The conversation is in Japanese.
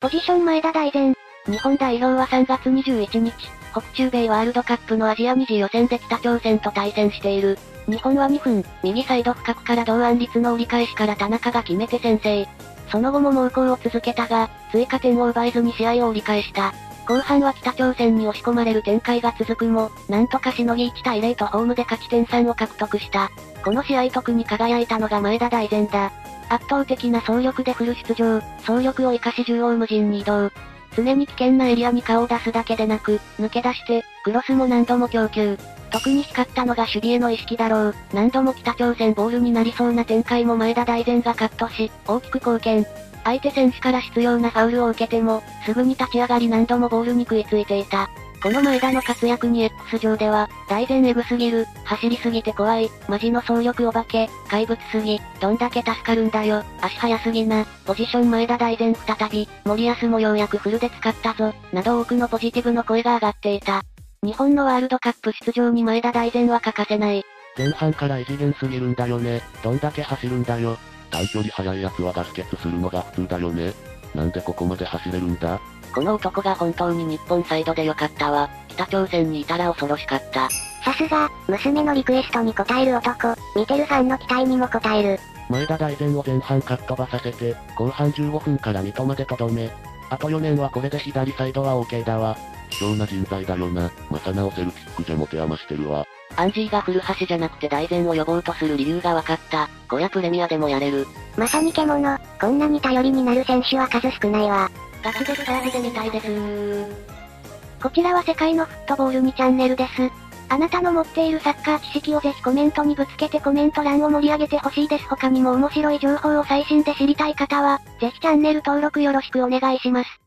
ポジション前田大然。日本代表は3月21日、北中米ワールドカップのアジア2次予選で北朝鮮と対戦している。日本は2分、右サイド深くから同安率の折り返しから田中が決めて先制。その後も猛攻を続けたが、追加点を奪えずに試合を折り返した。後半は北朝鮮に押し込まれる展開が続くも、なんとかしのぎ1対0とホームで勝ち点3を獲得した。この試合特に輝いたのが前田大然だ。圧倒的な総力でフル出場、総力を活かし縦横無尽に移動。常に危険なエリアに顔を出すだけでなく、抜け出して、クロスも何度も供給。特に光ったのが守備への意識だろう。何度も北朝鮮ボールになりそうな展開も前田大然がカットし、大きく貢献。相手選手から必要なファウルを受けても、すぐに立ち上がり何度もボールに食いついていた。この前田の活躍に X 上では、大前エグすぎる、走りすぎて怖い、マジの総力お化け、怪物すぎ、どんだけ助かるんだよ、足早すぎな、ポジション前田大前再び、森保もようやくフルで使ったぞ、など多くのポジティブの声が上がっていた。日本のワールドカップ出場に前田大前は欠かせない。前半から異次元すぎるんだよね。どんだけ走るんだよ。短距離速い奴はガス欠するのが普通だよね。なんでここまで走れるんだ？この男が本当に日本サイドでよかったわ。北朝鮮にいたら恐ろしかった。さすが、娘のリクエストに応える男、見てるファンの期待にも応える。前田大然を前半かっ飛ばさせて、後半15分から三笘でとどめ。あと4年はこれで左サイドは OK だわ。貴重な人材だよな。まさなおセルティックじゃ持て余してるわ。アンジーが古橋じゃなくて大前を呼ぼうとする理由が分かった。小屋プレミアでもやれる。まさに獣、こんなに頼りになる選手は数少ないわ。ガチでスタービで見たいですこちらは世界のフットボール2チャンネルです。あなたの持っているサッカー知識をぜひコメントにぶつけてコメント欄を盛り上げてほしいです。他にも面白い情報を最新で知りたい方は、ぜひチャンネル登録よろしくお願いします。